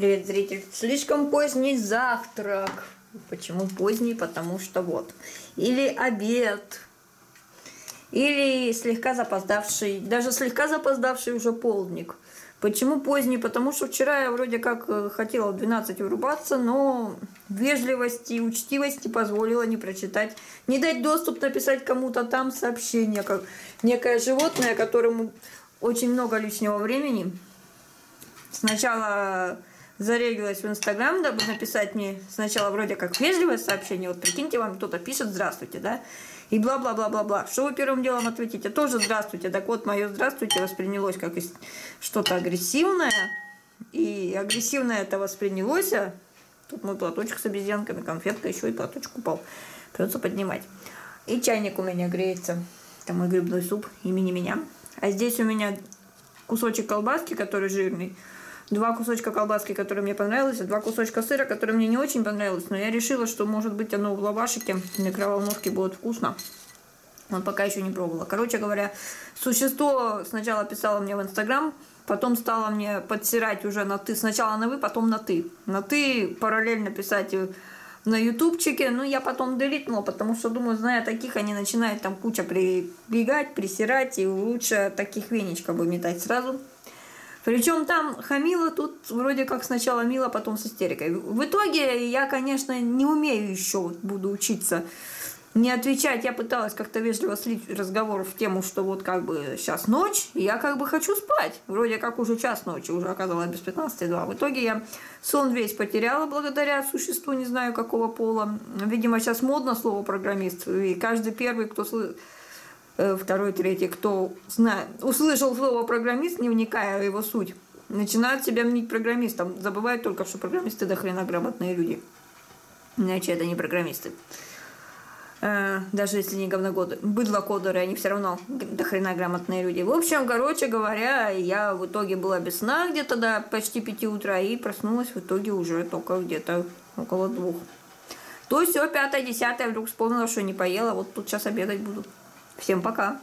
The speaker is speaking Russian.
Привет, зритель. Слишком поздний завтрак. Почему поздний? Потому что вот. Или обед. Или слегка запоздавший, даже слегка запоздавший уже полдник. Почему поздний? Потому что вчера я вроде как э, хотела в 12 вырубаться, но вежливости и учтивости позволила не прочитать, не дать доступ написать кому-то там сообщение, как некое животное, которому очень много лишнего времени. Сначала зарегилась в Инстаграм, дабы написать мне сначала вроде как вежливое сообщение. Вот прикиньте, вам кто-то пишет «Здравствуйте», да? И бла-бла-бла-бла-бла. Что вы первым делом ответите? Тоже «Здравствуйте». Так вот, мое «Здравствуйте» воспринялось как что-то агрессивное. И агрессивное это воспринялось. А тут мой платочек с обезьянками, конфетка, еще и платочек упал. Придется поднимать. И чайник у меня греется. Это мой грибной суп имени меня. А здесь у меня кусочек колбаски, который жирный два кусочка колбаски, которые мне понравились, два кусочка сыра, которые мне не очень понравились, но я решила, что может быть оно в лавашике в микроволновке будет вкусно. Он пока еще не пробовала. Короче говоря, существо сначала писало мне в Инстаграм, потом стало мне подсирать уже на ты. Сначала на вы, потом на ты. На ты параллельно писать на ютубчике, ну я потом делитнула, потому что думаю, зная таких, они начинают там куча прибегать, присирать, и лучше таких веничков бы метать сразу. Причем там хамила тут вроде как сначала мило, потом с истерикой. В итоге я, конечно, не умею еще, вот буду учиться не отвечать. Я пыталась как-то вежливо слить разговор в тему, что вот как бы сейчас ночь, и я как бы хочу спать. Вроде как уже час ночи, уже оказалось без 15-2. В итоге я сон весь потеряла благодаря существу, не знаю какого пола. Видимо, сейчас модно слово программист, и каждый первый, кто слышит второй, третий, кто знает, услышал слово программист, не вникая в его суть, начинают себя мнить программистом. Забывают только, что программисты до хрена грамотные люди. Иначе это не программисты. Э, даже если не говнокоды. Быдлокодеры, они все равно до хрена грамотные люди. В общем, короче говоря, я в итоге была без сна где-то до почти пяти утра и проснулась в итоге уже только где-то около двух. То есть все, пятое, десятое, вдруг вспомнила, что не поела, вот тут сейчас обедать буду. Всем пока!